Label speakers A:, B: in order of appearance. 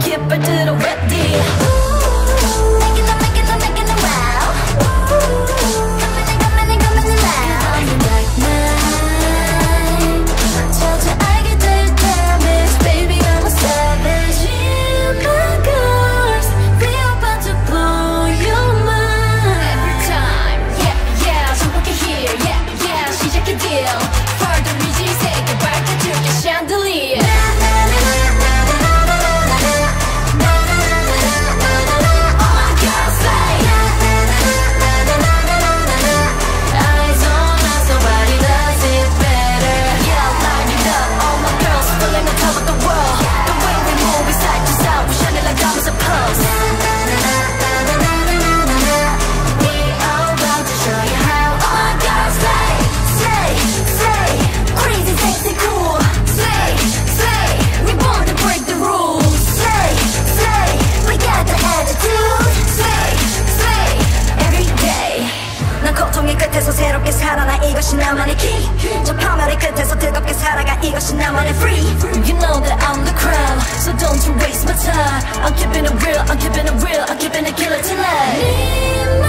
A: Keep it to the 이것이 나만의 key저 파멸의 끝에서 뜨겁게 살아가 이것이 나만의 free
B: You know that I'm the crown So don't you waste my time I'm keeping it real I'm keeping it real I'm keeping it killer tonight
A: 네